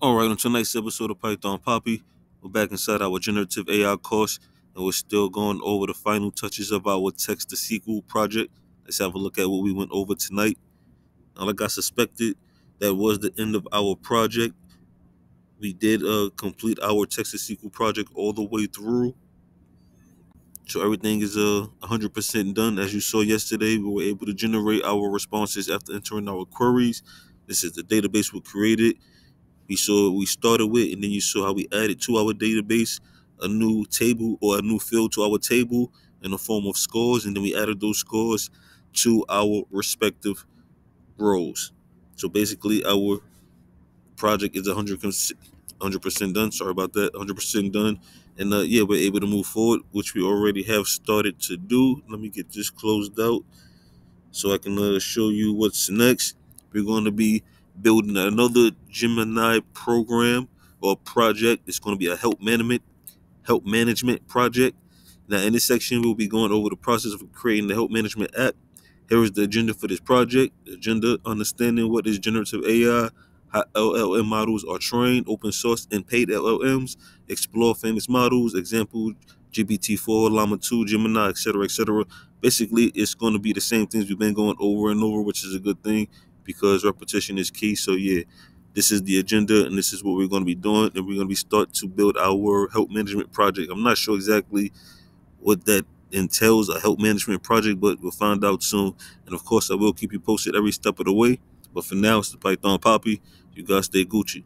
All right, on tonight's episode of Python Papi, we're back inside our generative AI course, and we're still going over the final touches of our text to SQL project. Let's have a look at what we went over tonight. Now, like I suspected, that was the end of our project. We did uh, complete our text to SQL project all the way through. So everything is uh 100% done. As you saw yesterday, we were able to generate our responses after entering our queries. This is the database we created we saw we started with, and then you saw how we added to our database a new table or a new field to our table in the form of scores, and then we added those scores to our respective rows. So basically, our project is 100 percent done. Sorry about that, 100 percent done. And uh, yeah, we're able to move forward, which we already have started to do. Let me get this closed out so I can uh, show you what's next. We're going to be building another Gemini program or project. It's going to be a help management help management project. Now, in this section, we'll be going over the process of creating the help management app. Here is the agenda for this project. Agenda: understanding what is generative AI, how LLM models are trained, open source and paid LLMs, explore famous models, example GPT-4, Llama 2, Gemini, etc., etc. Basically, it's going to be the same things we've been going over and over, which is a good thing because repetition is key. So yeah, this is the agenda and this is what we're going to be doing and we're going to be start to build our help management project. I'm not sure exactly what that entails a help management project, but we'll find out soon. And of course, I will keep you posted every step of the way. But for now, it's the Python Papi. You guys stay Gucci.